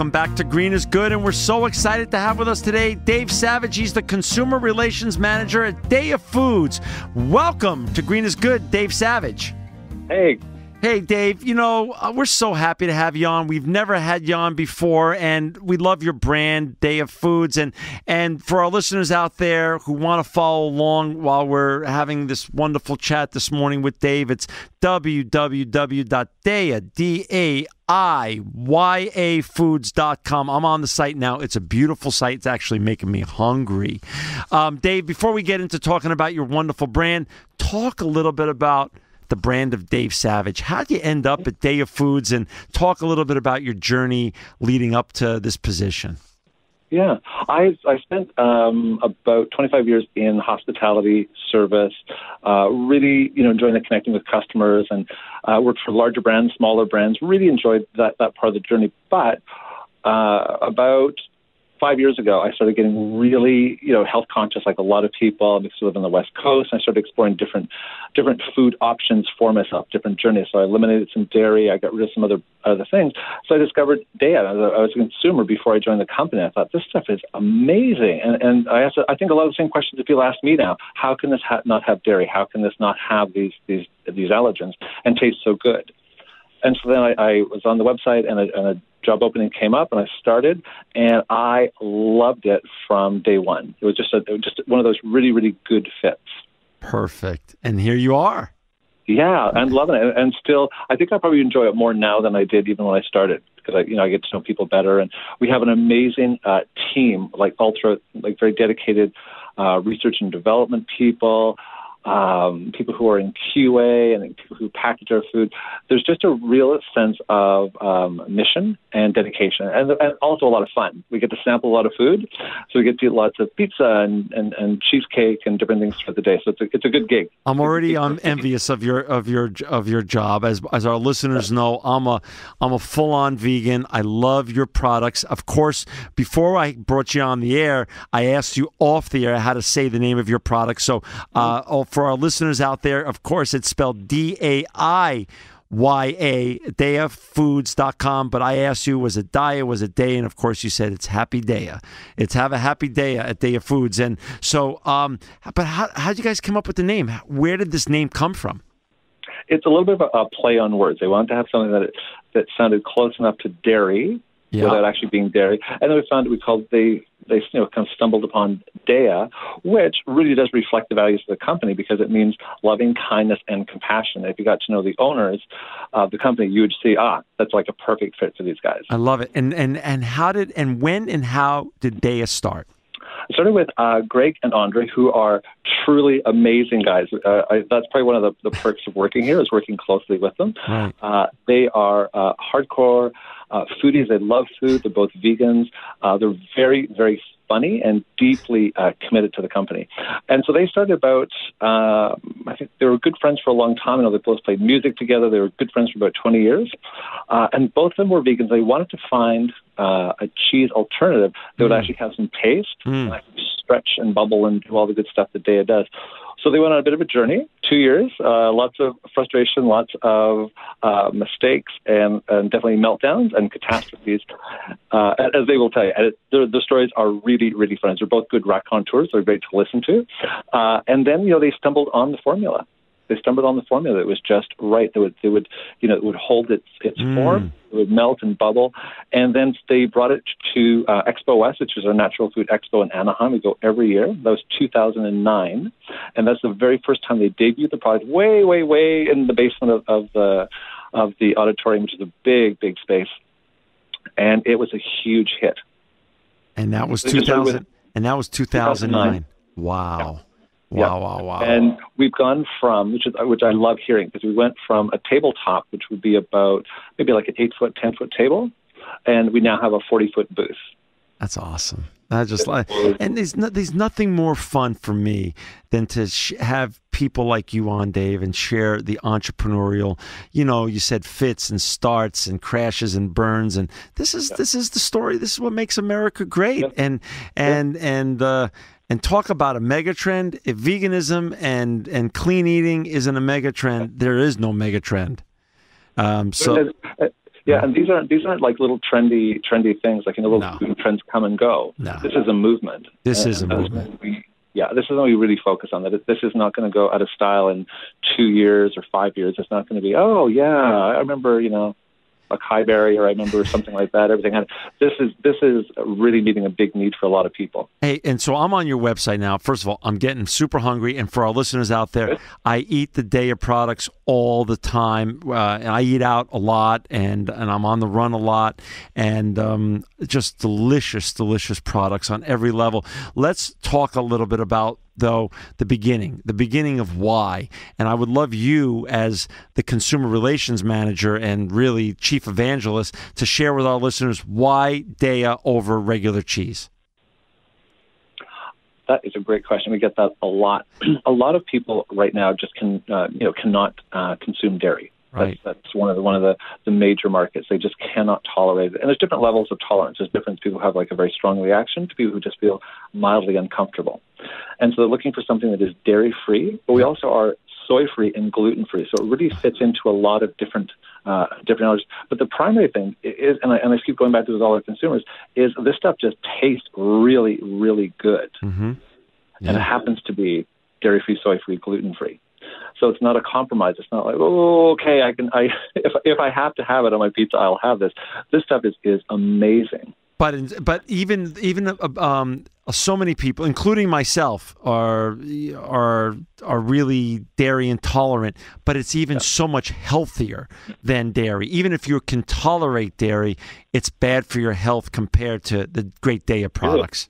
Welcome back to Green is Good, and we're so excited to have with us today Dave Savage. He's the Consumer Relations Manager at Daiya Foods. Welcome to Green is Good, Dave Savage. Hey, Hey, Dave, you know, uh, we're so happy to have you on. We've never had you on before, and we love your brand, Daiya Foods. And, and for our listeners out there who want to follow along while we're having this wonderful chat this morning with Dave, it's D-A-I-Y-A foods.com. I'm on the site now. It's a beautiful site. It's actually making me hungry. Um, Dave, before we get into talking about your wonderful brand, talk a little bit about – the brand of Dave Savage. How did you end up at Daiya Foods and talk a little bit about your journey leading up to this position? Yeah, I I spent um, about 25 years in hospitality service, uh, really you know enjoying the connecting with customers and uh, worked for larger brands, smaller brands. Really enjoyed that that part of the journey. But uh, about five years ago, I started getting really, you know, health conscious, like a lot of people. I used to live on the West Coast. I started exploring different, different food options for myself, different journeys. So I eliminated some dairy. I got rid of some other other things. So I discovered Daiya. I was a consumer before I joined the company. I thought this stuff is amazing, and and I asked, I think a lot of the same questions that people ask me now. How can this ha- not have dairy? How can this not have these these these allergens and taste so good? And so then I, I was on the website, and a, and a job opening came up, and I started, and I loved it from day one. It was just a, it was just one of those really really good fits. Perfect. And here you are. Yeah, I'm loving it, and still, I think I probably enjoy it more now than I did even when I started because I, you know, I get to know people better, and we have an amazing uh, team, like ultra, like very dedicated uh, research and development people, um, people who are in QA and people who package our food. There's just a real sense of um, mission and dedication, and, and, also a lot of fun. We get to sample a lot of food, so we get to eat lots of pizza and, and, and cheesecake and different things for the day. So it's a, it's a good gig. I'm already I'm envious of your of your of your job. As as our listeners know, I'm a I'm a full on vegan. I love your products. Of course, before I brought you on the air, I asked you off the air how to say the name of your product. So. Uh, mm-hmm for our listeners out there, of course, it's spelled D A I Y A, daiyafoods.com. But I asked you, was it Daiya, was it Day? And of course, you said it's Happy Daiya. It's Have a Happy Daiya at Daiya Foods. And so, um, but how, how'd you guys come up with the name? Where did this name come from? It's a little bit of a, play on words. They wanted to have something that that sounded close enough to dairy yeah. without actually being dairy. And then we found we called they they you know kind of stumbled upon Daiya, which really does reflect the values of the company because it means loving kindness and compassion. If you got to know the owners of the company, you would see ah that's like a perfect fit for these guys. I love it. And and and how did and when and how did Daiya start? Started with uh, Greg and Andre, who are truly amazing guys. Uh, I, that's probably one of the, the, perks of working here is working closely with them. Right. Uh, they are uh, hardcore uh, foodies. They love food. They're both vegans. Uh, they're very, very funny and deeply uh, committed to the company. And so they started about, uh, I think they were good friends for a long time. I know they both played music together. They were good friends for about 20 years. Uh, and both of them were vegans. They wanted to find uh, a cheese alternative that would mm. actually have some taste, mm. and stretch and bubble and do all the good stuff that Daiya does. So they went on a bit of a journey, two years, uh, lots of frustration, lots of uh, mistakes, and, and definitely meltdowns and catastrophes, uh, as they will tell you. And the, the stories are really, really fun. They're both good raconteurs. They're great to listen to. Uh, and then, you know, they stumbled on the formula they stumbled on the formula that was just right. That would, they would, you know, it would hold its its mm. form, it would melt and bubble, and then they brought it to uh, Expo West, which is our natural food expo in Anaheim. We go every year. That was 2009, and that's the very first time they debuted the product. Way, way, way in the basement of, of the of the auditorium, which is a big, big space, and it was a huge hit. And that was 2000. And that was 2009. 2009. Wow. Yeah. Wow, yeah. wow, wow. And we've gone from, which is which I love hearing, because we went from a tabletop, which would be about maybe like an eight foot, ten foot table, and we now have a forty foot booth. That's awesome. I just like, and there's no, there's nothing more fun for me than to sh- have people like you on, Dave, and share the entrepreneurial. You know, you said fits and starts and crashes and burns, and this is yeah. this is the story. This is what makes America great. Yeah. And and yeah. and uh, and talk about a megatrend. If veganism and and clean eating isn't a megatrend, there is no megatrend. Um, so. Uh, Yeah, and these aren't these aren't like little trendy trendy things like you know little No. trends come and go. No. This is a movement. This And is a movement. we- yeah, this is what we really focus on. That this is not going to go out of style in two years or five years. It's not going to be oh yeah, I remember you know a Highberry or I remember something like that. Everything had this is this is really meeting a big need for a lot of people. Hey, and so I'm on your website now. First of all, I'm getting super hungry, and for our listeners out there, I eat the Daiya products all the time, uh, and I eat out a lot, and and I'm on the run a lot, and um, just delicious, delicious products on every level. Let's talk a little bit about though the beginning, the beginning of why, and I would love you as the consumer relations manager and really chief evangelist to share with our listeners why Daiya over regular cheese. That is a great question. We get that a lot. a lot of people right now just can uh, you know cannot uh, consume dairy. Right. That's, that's one of the one of the, the major markets. They just cannot tolerate it. And there's different levels of tolerance. There's different people who have like a very strong reaction to people who just feel mildly uncomfortable. And so they're looking for something that is dairy free, but we also are soy free and gluten free. So it really fits into a lot of different uh, different allergies. But the primary thing is, and I, and I keep going back to this with all our consumers, is this stuff just tastes really, really good Mm-hmm. and it happens to be dairy free, soy free, gluten free. So it's not a compromise. It's not like, oh, okay, I can, I if if I have to have it on my pizza, I'll have this. This stuff is is amazing. But but even even uh, um, so many people, including myself, are are are really dairy intolerant. But it's even so much healthier than dairy. Even if you can tolerate dairy, it's bad for your health compared to the great Daiya products.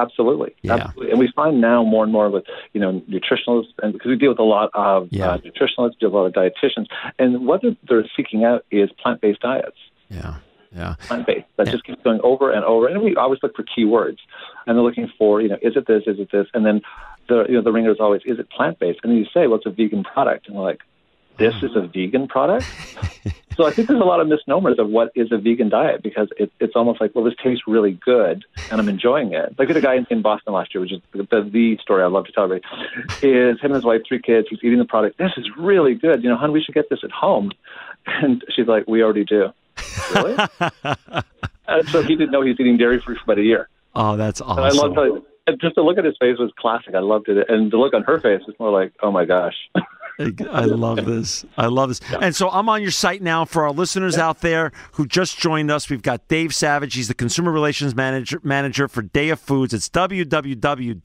Absolutely, Yeah. absolutely. And we find now more and more with you know nutritionalists, and because we deal with a lot of Yeah. uh, nutritionalists, deal with a lot of dietitians, and what they're seeking out is plant based diets. Yeah, yeah. plant based that Yeah. just keeps going over and over. And we always look for keywords, and they're looking for you know is it this, is it this, and then the you know the ringer is always is it plant based, and then you say well it's a vegan product, and they're like this is a vegan product. so I think there's a lot of misnomers of what is a vegan diet because it, it's almost like well this tastes really good and I'm enjoying it. Like had a guy in, in Boston last year, which is the, the story I love to tell everybody, is him and his wife, three kids. He's eating the product. This is really good. You know, hon, we should get this at home. And she's like, we already do. Really? And so he didn't know he was eating dairy free for about a year. Oh, that's And I awesome. how, and just the look at his face was classic. I loved it. And the look on her face was more like, oh my gosh. I love this. I love this. And so I'm on your site now for our listeners out there who just joined us. We've got Dave Savage. He's the consumer relations manager manager for Daiya Foods. It's www.daiya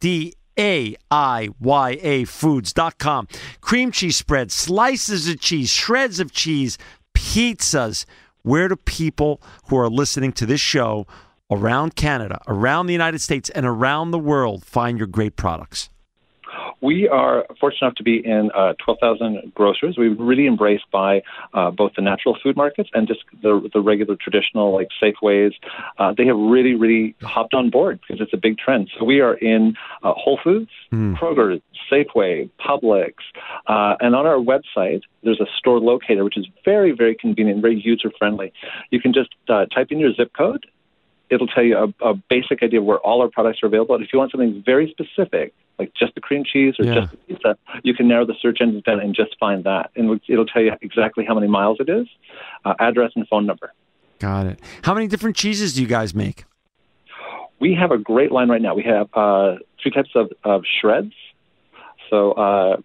d a i y a foods.com. Cream cheese spread, slices of cheese, shreds of cheese, pizzas. Where do people who are listening to this show around Canada, around the United States, and around the world find your great products? We are fortunate enough to be in uh, 12,000 grocers. We're really embraced by uh, both the natural food markets and just the, the regular traditional, like Safeways. Uh, they have really, really hopped on board because it's a big trend. So we are in uh, Whole Foods, Kroger, Safeway, Publix, uh, and on our website, there's a store locator, which is very, very convenient, very user friendly. You can just uh, type in your zip code. It'll tell you a, a basic idea of where all our products are available. And if you want something very specific, like just the cream cheese or Yeah. just the pizza, you can narrow the search engine down and just find that. And it'll tell you exactly how many miles it is, uh, address, and phone number. Got it. How many different cheeses do you guys make? We have a great line right now. We have uh, three types of, of shreds. So uh,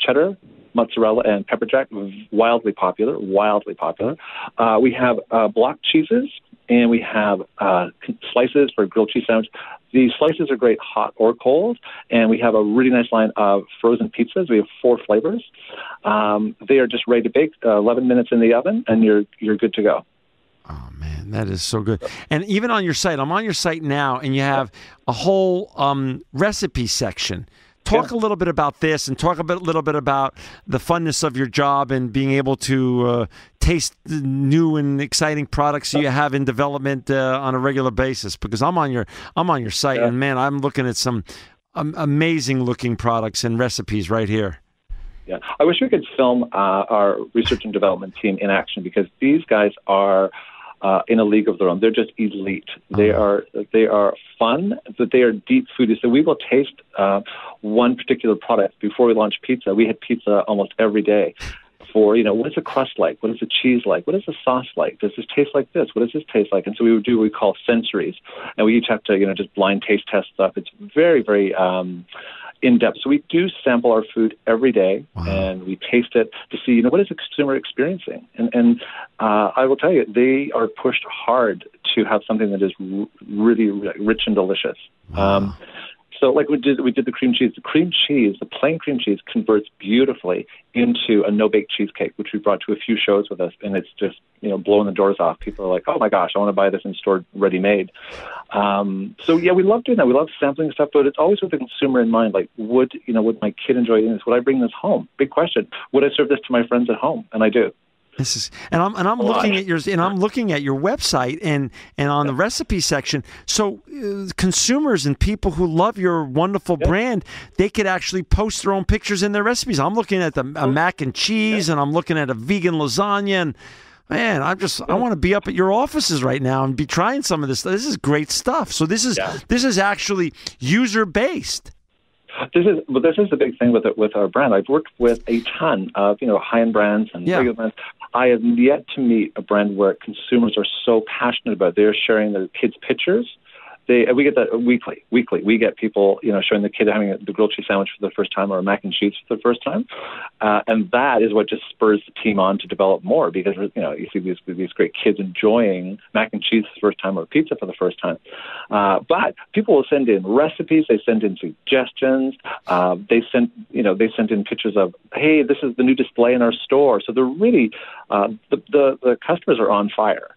cheddar, mozzarella, and pepper jack, wildly popular, wildly popular. Uh, we have uh, block cheeses, and we have uh, slices for grilled cheese sandwich. The slices are great hot or cold, and we have a really nice line of frozen pizzas. We have four flavors. Um, they are just ready to bake. Uh, Eleven minutes in the oven, and you're you're good to go. Oh man, that is so good. And even on your site, I'm on your site now, and you have a whole um, recipe section. Talk a little bit about this, and talk a bit, little bit about the funness of your job and being able to uh, taste new and exciting products you have in development uh, on a regular basis. Because I'm on your I'm on your site, Yeah. and man, I'm looking at some um, amazing looking products and recipes right here. Yeah, I wish we could film uh, our research and development team in action because these guys are uh, in a league of their own. They're just elite. They are they are fun, but they are deep foodies. So we will taste uh, one particular product before we launch pizza. We had pizza almost every day for, you know, what is the crust like? What is the cheese like? What is the sauce like? Does this taste like this? What does this taste like? And so we would do what we call sensories, and we each have to, you know, just blind taste test stuff. It's very, very um, in depth. So we do sample our food every day, wow. and we taste it to see, you know, what is the consumer experiencing. And, and uh, I will tell you, they are pushed hard to have something that is r- really rich and delicious. Wow. Um, so, like we did, we did the cream cheese. The cream cheese, the plain cream cheese, converts beautifully into a no bake cheesecake, which we brought to a few shows with us, and it's just you know blowing the doors off. People are like, "Oh my gosh, I want to buy this in store ready made." Um, so yeah, we love doing that. We love sampling stuff, but it's always with the consumer in mind. Like, would you know, would my kid enjoy eating this? Would I bring this home? Big question. Would I serve this to my friends at home? And I do. This is, and I'm and I'm looking at yours, and I'm looking at your website, and and on the recipe section. So uh, consumers and people who love your wonderful yeah. brand, they could actually post their own pictures in their recipes. I'm looking at the a mac and cheese, yeah. and I'm looking at a vegan lasagna, and man, I'm just I want to be up at your offices right now and be trying some of this. This is great stuff. So this is yeah. this is actually user based. This is well, this is the big thing with it, with our brand. I've worked with a ton of you know high end brands and yeah. regular brands. I have yet to meet a brand where consumers are so passionate about. It. They're sharing their kids' pictures they we get that weekly. Weekly, we get people you know showing the kid having a, the grilled cheese sandwich for the first time or a mac and cheese for the first time, uh, and that is what just spurs the team on to develop more because you know you see these these great kids enjoying mac and cheese for the first time or pizza for the first time. Uh, but people will send in recipes, they send in suggestions, uh, they send you know they send in pictures of hey this is the new display in our store. So they're really uh, the, the the customers are on fire.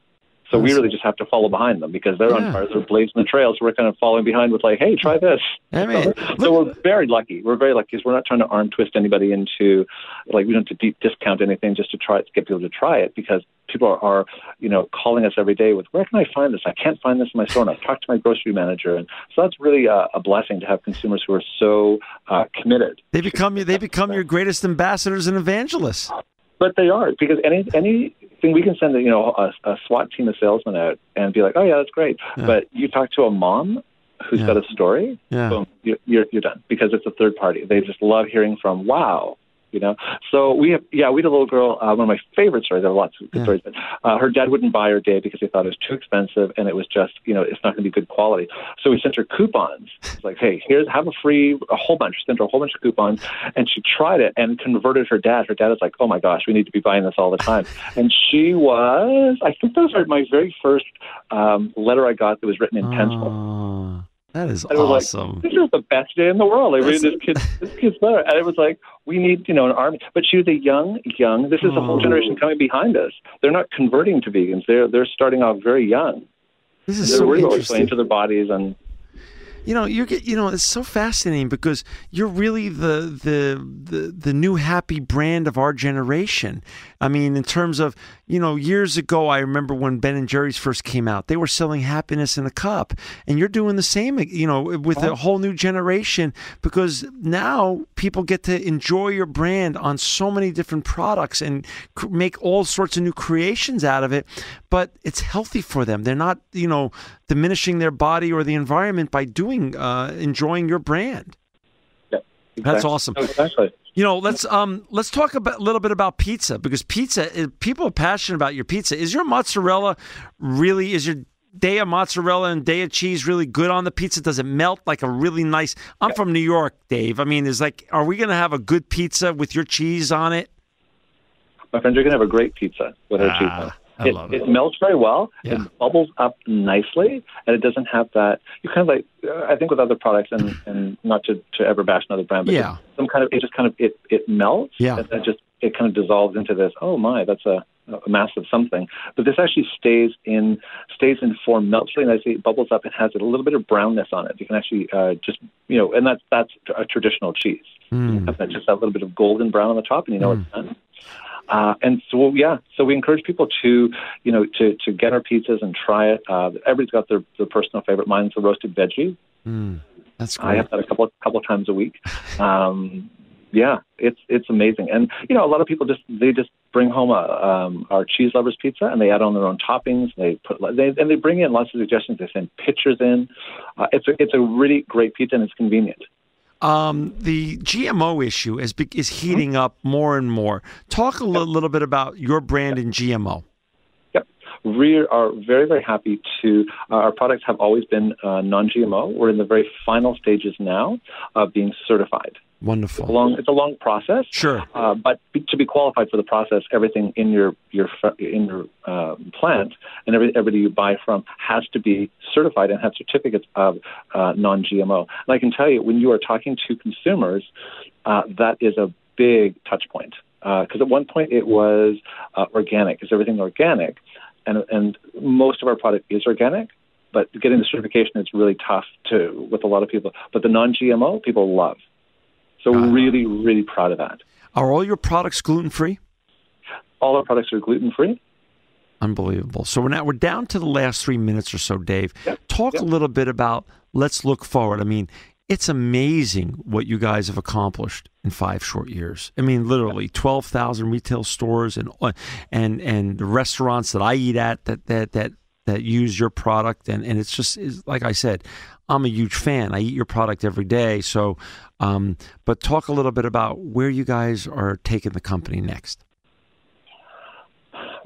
So we really just have to follow behind them because they're yeah. on fire, they're blazing the trails. So we're kind of following behind with like, hey, try this. I mean, so, so we're very lucky. We're very lucky because we're not trying to arm twist anybody into like we don't have to deep discount anything just to try to get people to try it because people are, are, you know calling us every day with where can I find this? I can't find this in my store. And I've talked to my grocery manager, and so that's really a, a blessing to have consumers who are so uh, committed. They become they become your greatest ambassadors and evangelists. But they are because any any thing we can send you know a, a SWAT team of salesmen out and be like, oh yeah, that's great. Yeah. But you talk to a mom who's yeah. got a story, yeah. boom, you're, you're you're done because it's a third party. They just love hearing from wow you know. So we have, yeah, we had a little girl. Uh, one of my favorite stories. There are lots of good yeah. stories, but uh, her dad wouldn't buy her Daiya because he thought it was too expensive and it was just, you know, it's not going to be good quality. So we sent her coupons. It's like, hey, here's have a free, a whole bunch. Sent her a whole bunch of coupons, and she tried it and converted her dad. Her dad is like, oh my gosh, we need to be buying this all the time. and she was, I think those are my very first um, letter I got that was written in pencil. That is awesome. Like, this is the best day in the world. I mean, this kid, this kid's better. And it was like, we need, you know, an army. But she was a young, young. This is a whole oh. generation coming behind us. They're not converting to vegans. They're they're starting off very young. This is they're so really interesting. into their bodies and you know you're you know it's so fascinating because you're really the the the, the new happy brand of our generation. I mean in terms of you know years ago i remember when ben and jerry's first came out they were selling happiness in a cup. And you're doing the same you know with a whole new generation because now people get to enjoy your brand on so many different products and make all sorts of new creations out of it. But it's healthy for them. They're not you know diminishing their body or the environment by doing uh, enjoying your brand. Yeah, exactly. That's awesome. exactly. You know, let's um let's talk about, a little bit about pizza because pizza eh, people are passionate about your pizza. Is your mozzarella really is your Daiya mozzarella and Daiya cheese really good on the pizza? Does it melt like a really nice? I'm from New York, Dave. I mean, is like, are we going to have a good pizza with your cheese on it? My friends, you're going to have a great pizza with our ah. cheese on it it, it. melts very well. Yeah. It bubbles up nicely, and it doesn't have that. You kind of like uh, I think with other products, and and not to, to ever bash another brand, but yeah. some kind of it just kind of it it melts. Yeah. And then just it kind of dissolves into this. Oh my, that's a, a massive something. But this actually stays in stays in form, melts really nicely, it bubbles up, and has a little bit of brownness on it. You can actually uh, just you know, and that's that's a traditional cheese. Mm. Just that little bit of golden brown on the top, and you know mm. it's done. Uh, and so, yeah, so we encourage people to, you know, to, to get our pizzas and try it. Uh, everybody's got their, their personal favorite. Mine's the roasted veggie. Mm, that's great. I have that a couple couple times a week. Um, yeah, it's it's amazing. And you know, a lot of people just they just bring home a, um, our cheese lovers pizza and they add on their own toppings. They put they, and they bring in lots of suggestions. They send pictures in. Uh, it's a, it's a really great pizza and it's convenient. Um, the GMO issue is is heating up more and more. Talk a little, little bit about your brand and GMO. Yep, we are very very happy to. Uh, our products have always been uh, non-GMO. We're in the very final stages now of being certified. Wonderful. It's a long, it's a long process. Sure. Uh, but to be qualified for the process, everything in your your in your uh, plant and every, everybody you buy from has to be certified and have certificates of uh, non-GMO. And I can tell you, when you are talking to consumers, uh, that is a big touch point. Because uh, at one point it was uh, organic. Is everything organic? And and most of our product is organic but getting the certification is really tough to with a lot of people. But the non-GMO people love. So uh, really, really proud of that. Are all your products gluten free? All our products are gluten free. Unbelievable. So we're now we're down to the last three minutes or so, Dave. Yep. Talk yep. a little bit about let's look forward. I mean, it's amazing what you guys have accomplished in five short years. I mean, literally twelve thousand retail stores and and and the restaurants that I eat at that that that that use your product and and it's just it's, like I said, I'm a huge fan. I eat your product every day. So, um, but talk a little bit about where you guys are taking the company next.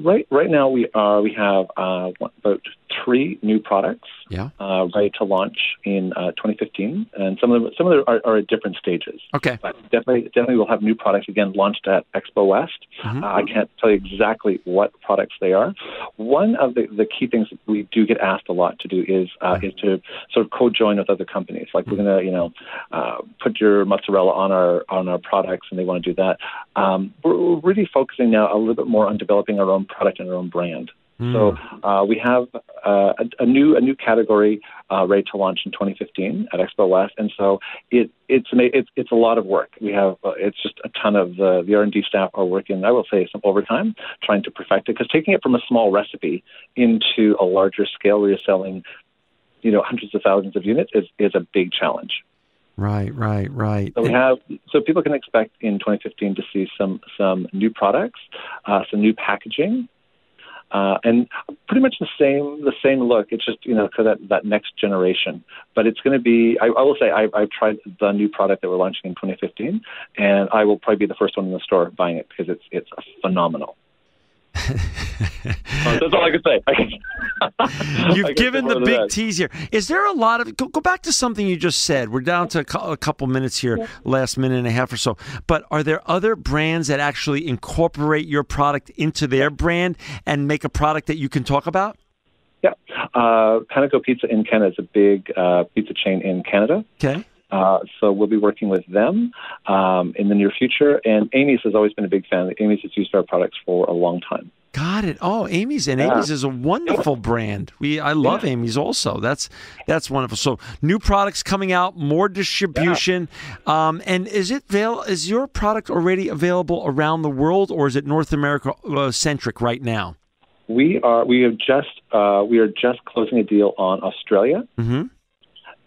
Right, right now we are we have uh, about three new products yeah. uh, ready to launch in uh, 2015, and some of them some of them are, are, at different stages. Okay, but definitely definitely we'll have new products again launched at Expo West. Mm-hmm. Uh, I can't tell you exactly what products they are. One of the, the key things we do get asked a lot to do is uh, mm-hmm. is to sort of co-join with other companies. Like mm-hmm. we're gonna you know uh, put your mozzarella on our on our products, and they want to do that. Um, we're really focusing now a little bit more on developing our own product and our own brand. Mm. So uh, we have uh, a, a, new a new category uh, ready to launch in 2015 at Expo West, and so it it's it's it's a lot of work. We have uh, it's just a ton of the the R&D staff are working. I will say some overtime trying to perfect it because taking it from a small recipe into a larger scale where you're selling, you know, hundreds of thousands of units is is a big challenge. Right, right, right. So we have so people can expect in 2015 to see some some new products, uh, some new packaging, uh, and pretty much the same the same look. It's just you know for that that next generation. But it's going to be. I, I will say I, I've tried the new product that we're launching in 2015, and I will probably be the first one in the store buying it because it's it's phenomenal. That's all I can say. You've given the big that. tease here. Is there a lot of go, go, back to something you just said? We're down to a couple minutes here, yeah. last minute and a half or so. But are there other brands that actually incorporate your product into their brand and make a product that you can talk about? Yeah, uh, Panago Pizza in Canada is a big uh, pizza chain in Canada. Okay. Uh, so we'll be working with them um, in the near future. And Amy's has always been a big fan. Amy's has used our products for a long time. Got it. Oh, Amy's and yeah. Amy's is a wonderful brand. We I love yeah. Amy's also. That's that's wonderful. So new products coming out, more distribution. Yeah. Um, and is it avail- is your product already available around the world, or is it North America uh, centric right now? We are. We have just. Uh, we are just closing a deal on Australia. Mm-hmm.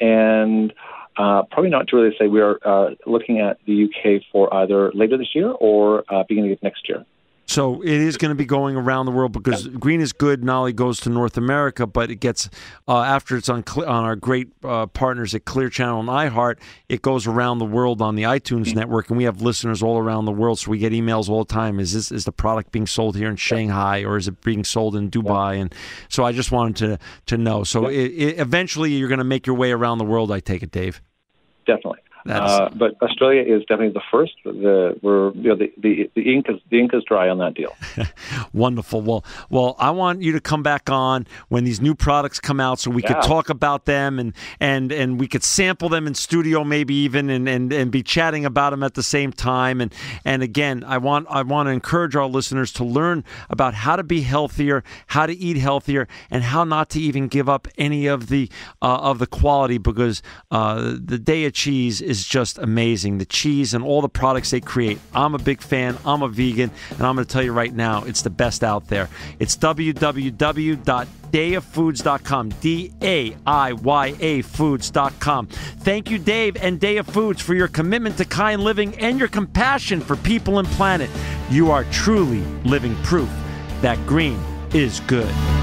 And uh, probably not to really say we are uh, looking at the UK for either later this year or uh, beginning of next year. So it is going to be going around the world because Green is Good not only goes to North America, but it gets uh, after it's on on our great uh, partners at Clear Channel and iHeart, it goes around the world on the iTunes mm-hmm. network, and we have listeners all around the world. So we get emails all the time: Is this is the product being sold here in Shanghai, or is it being sold in Dubai? And so I just wanted to to know. So it, it, eventually, you're going to make your way around the world. I take it, Dave. Definitely. Uh, but Australia is definitely the first. The we're you know the, the, the ink is the ink is dry on that deal. Wonderful. Well, well, I want you to come back on when these new products come out, so we yeah. could talk about them and and and we could sample them in studio, maybe even and, and and be chatting about them at the same time. And and again, I want I want to encourage our listeners to learn about how to be healthier, how to eat healthier, and how not to even give up any of the uh, of the quality because uh, the of cheese is just amazing. The cheese and all the products they create. I'm a big fan. I'm a vegan, and I'm going to tell you right now, it's the best out there. It's www.daiyafoods.com. D A I Y A foods.com. Thank you, Dave and Daiya Foods, for your commitment to kind living and your compassion for people and planet. You are truly living proof that green is good.